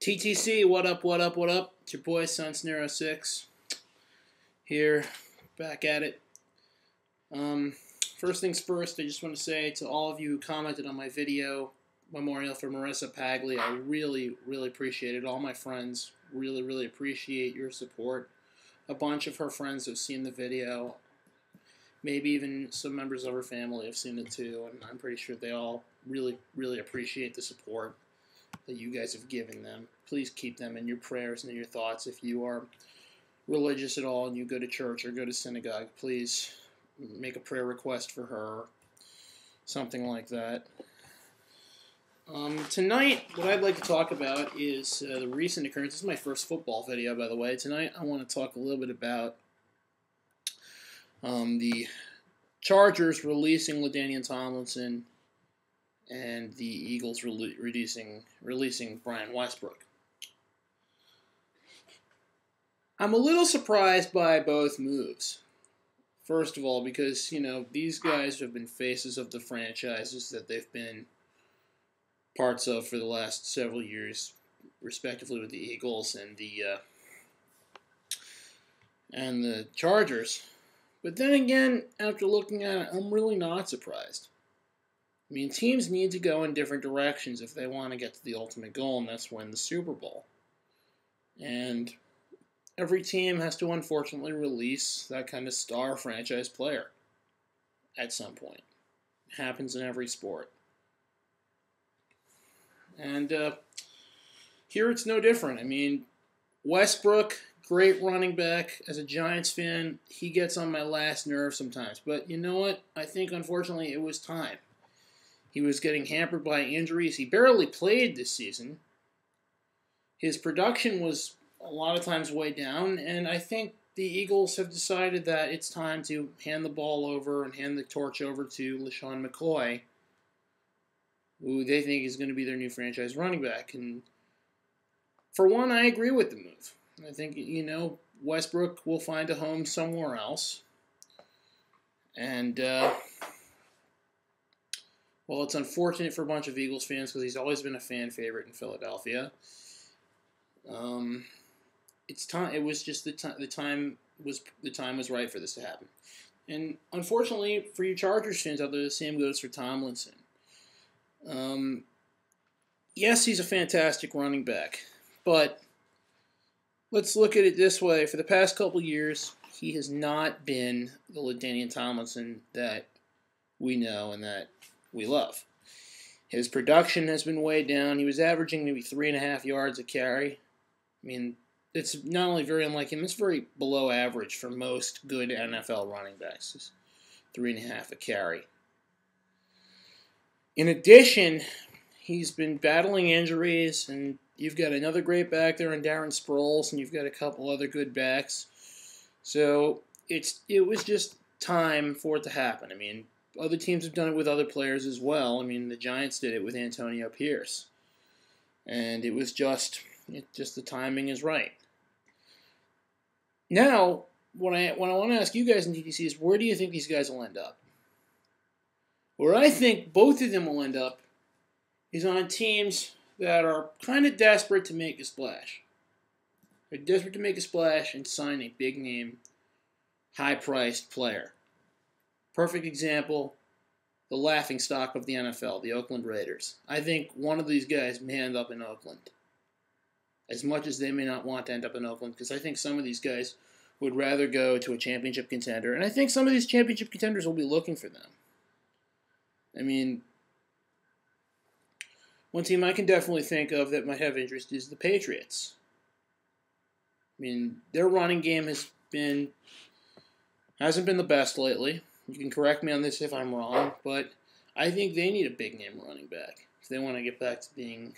TTC, what up, what up, what up? It's your boy, Sunsnare06, here, back at it. Um, first things first, I just want to say to all of you who commented on my video, Memorial for Marissa Pagli, I really, really appreciate it. All my friends really, really appreciate your support. A bunch of her friends have seen the video. Maybe even some members of her family have seen it too, and I'm pretty sure they all really, really appreciate the support that you guys have given them. Please keep them in your prayers and in your thoughts. If you are religious at all and you go to church or go to synagogue, please make a prayer request for her, something like that. Um, tonight, what I'd like to talk about is uh, the recent occurrence. This is my first football video, by the way. Tonight, I want to talk a little bit about um, the Chargers releasing LaDainian Tomlinson and the Eagles re- releasing releasing Brian Westbrook. I'm a little surprised by both moves. First of all, because you know these guys have been faces of the franchises that they've been parts of for the last several years, respectively with the Eagles and the uh, and the Chargers. But then again, after looking at it, I'm really not surprised. I mean, teams need to go in different directions if they want to get to the ultimate goal, and that's win the Super Bowl. And every team has to unfortunately release that kind of star franchise player at some point. It happens in every sport. And uh, here it's no different. I mean, Westbrook, great running back. As a Giants fan, he gets on my last nerve sometimes. But you know what? I think unfortunately it was time. He was getting hampered by injuries. He barely played this season. His production was a lot of times way down, and I think the Eagles have decided that it's time to hand the ball over and hand the torch over to LeSean McCoy, who they think is going to be their new franchise running back. And for one, I agree with the move. I think, you know, Westbrook will find a home somewhere else. And, uh, well, it's unfortunate for a bunch of Eagles fans because he's always been a fan favorite in Philadelphia. Um, it's time. It was just the time. The time was the time was right for this to happen. And unfortunately for you Chargers fans out there, the same goes for Tomlinson. Um, yes, he's a fantastic running back, but let's look at it this way: for the past couple years, he has not been the LaDainian Tomlinson that we know and that we love. His production has been way down. He was averaging maybe three and a half yards a carry. I mean, it's not only very unlike him, it's very below average for most good NFL running backs. It's three and a half a carry. In addition, he's been battling injuries, and you've got another great back there in Darren Sproles, and you've got a couple other good backs. So it's it was just time for it to happen. I mean, other teams have done it with other players as well. I mean, the Giants did it with Antonio Pierce, and it was just it just the timing is right. Now, what I what I want to ask you guys in TTC is where do you think these guys will end up? Where I think both of them will end up is on teams that are kind of desperate to make a splash. They're desperate to make a splash and sign a big name, high priced player. Perfect example, the laughing stock of the NFL, the Oakland Raiders. I think one of these guys may end up in Oakland. As much as they may not want to end up in Oakland, because I think some of these guys would rather go to a championship contender, and I think some of these championship contenders will be looking for them. I mean, one team I can definitely think of that might have interest is the Patriots. I mean, their running game has been hasn't been the best lately. You can correct me on this if I'm wrong, but I think they need a big name running back if they want to get back to being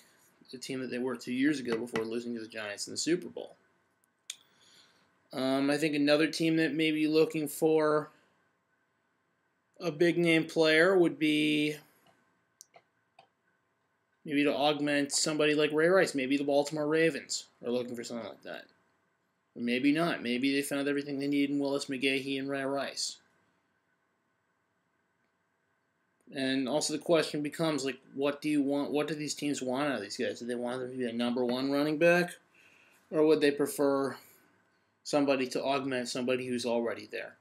the team that they were two years ago before losing to the Giants in the Super Bowl. Um, I think another team that may be looking for a big name player would be maybe to augment somebody like Ray Rice. Maybe the Baltimore Ravens are looking for something like that. Or maybe not. Maybe they found everything they need in Willis McGahee and Ray Rice. And also the question becomes like, what do you want? What do these teams want out of these guys? Do they want them to be a number one running back, or would they prefer somebody to augment somebody who's already there?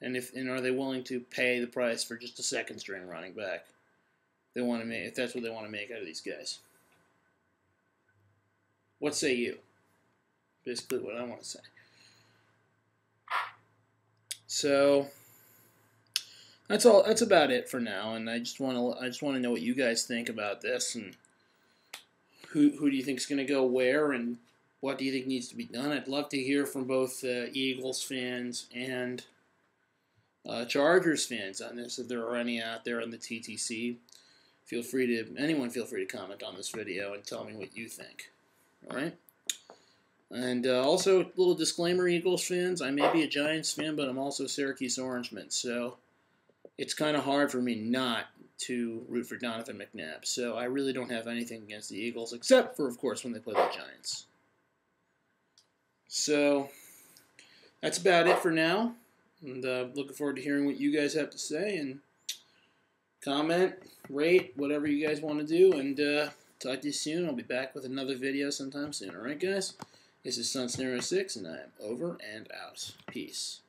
And if and are they willing to pay the price for just a second string running back? They want to make if that's what they want to make out of these guys. What say you? Basically, what I want to say. So that's all. That's about it for now. And I just want to. I just want to know what you guys think about this and who who do you think is going to go where and what do you think needs to be done. I'd love to hear from both uh, Eagles fans and uh, Chargers fans on this. If there are any out there on the TTC, feel free to anyone feel free to comment on this video and tell me what you think. All right. And uh, also, a little disclaimer, Eagles fans. I may be a Giants fan, but I'm also Syracuse Orangeman, so it's kind of hard for me not to root for Donovan McNabb. So I really don't have anything against the Eagles, except for, of course, when they play the Giants. So that's about it for now. And uh, looking forward to hearing what you guys have to say and comment, rate, whatever you guys want to do. And uh, talk to you soon. I'll be back with another video sometime soon. All right, guys? This is Sunsnare 06, and I am over and out. Peace.